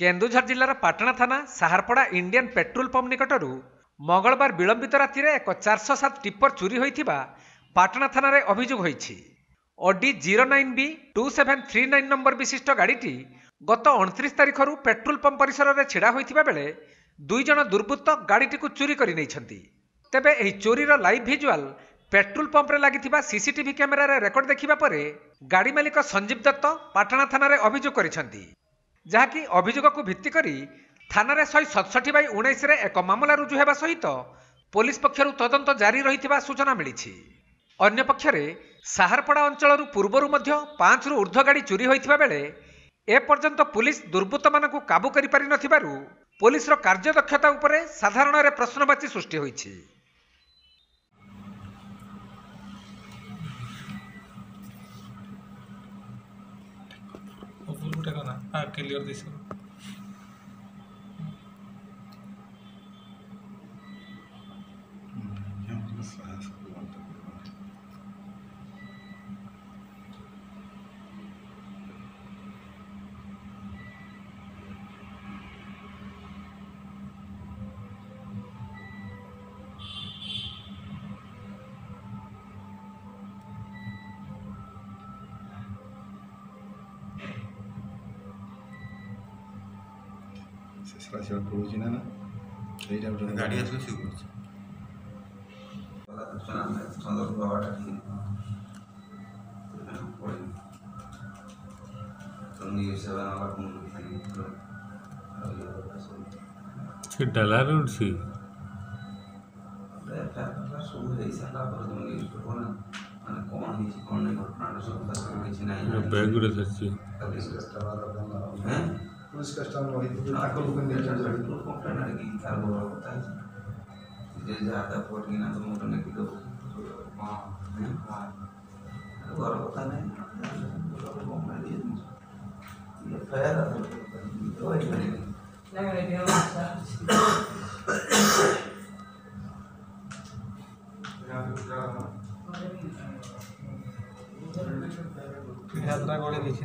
କେନ୍ଦୁଝର ଜିଲ୍ଲାର ପାଟଣା ଥାନା Saharpada Indian petrol pump ନିକଟରୁ ମଙ୍ଗଳବାର ବିଳମ୍ବିତ ରାତିରେ ଏକ ଚାରିଶହ ସାତ ଟିପର ଚୋରି ହୋଇଥିବା ପାଟଣା ଥାନାରେ ଅଭିଯୋଗ ହୋଇଛି Audi zero nine B two seven three nine number ବିଶିଷ୍ଟ ଗାଡ଼ିଟି ଗତ ଅଣତିରିଶ ତାରିଖରୁ ପେଟ୍ରୋଲ ପମ୍ପ ପରିସରରେ ଛିଡ଼ା ହୋଇଥିବା ବେଳେ ଦୁଇ ଦୁର୍ବୃତ୍ତ ଗାଡ଼ିଟିକୁ ଚୋରି କରିନେଇଛନ୍ତି ତେବେ ଏହି ଚୋରିର ଲାଇଭ୍ ଭିଜୁଆଲ୍ ପେଟ୍ରୋଲ ପମ୍ପରେ ଲାଗିଥିବା ସିସିଟିଭି କ୍ୟାମେରାରେ ରେକର୍ଡ ଦେଖିବା ପରେ ଗାଡ଼ି ମାଲିକ ସଞ୍ଜୀବ ଦତ୍ତ ପାଟଣା ଥାନାରେ ଅଭିଯୋଗ କରିଛନ୍ତି ଯାହାକି ଅଭିଯୋଗକୁ ଭିତ୍ତି କରି ଥାନାରେ ଶହେ ସତଷଠି ବାଇ ଉଣେଇଶରେ ଏକ ମାମଲା ରୁଜୁ ହେବା ସହିତ ପୋଲିସ ପକ୍ଷରୁ ତଦନ୍ତ ଜାରି ରହିଥିବା ସୂଚନା ମିଳିଛି ଅନ୍ୟପକ୍ଷରେ ସାହାରପଡ଼ା ଅଞ୍ଚଳରୁ ପୂର୍ବରୁ ମଧ୍ୟ ପାଞ୍ଚରୁ ଉର୍ଦ୍ଧ୍ୱ ଗାଡ଼ି ଚୋରି ହୋଇଥିବା ବେଳେ ଏପର୍ଯ୍ୟନ୍ତ ପୁଲିସ ଦୁର୍ବୃତ୍ତମାନଙ୍କୁ କାବୁ କରିପାରିନଥିବାରୁ ପୋଲିସର କାର୍ଯ୍ୟଦକ୍ଷତା ଉପରେ ସାଧାରଣରେ ପ୍ରଶ୍ନବାଚୀ ସୃଷ୍ଟି ହୋଇଛି que el সারা সেবা করছি না না এইটা আপনার গাড়ি আসলে শুরু করছে ସେ ଡଲାର ଉଠୁଛି ବ୍ୟାଗ୍ ଗୁଡ଼ା ଧରିଛି पुलिस ಪೊಲೀಸ್ ಕಸ್ಟಮರ್ ಹೋಗಿದ್ದು ಹಾಕಲು जाता फोटो ना तो मोटर तो नहीं किलो घर पता नहीं ये फेयर तो एक मिनट नहीं नहीं नहीं यात्रा कोड़े देखी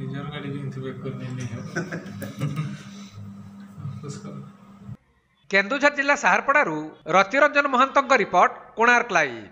ନିଜର ଗାଡ଼ି କେମିତି ବ୍ୟାକ୍ କରିଦେଇନି କେନ୍ଦୁଝର ଜିଲ୍ଲା ସାହାରପଡ଼ାରୁ ରତିରଞ୍ଜନ ମହାନ୍ତଙ୍କ ରିପୋର୍ଟ କୋଣାର୍କ ଲାଇଭ୍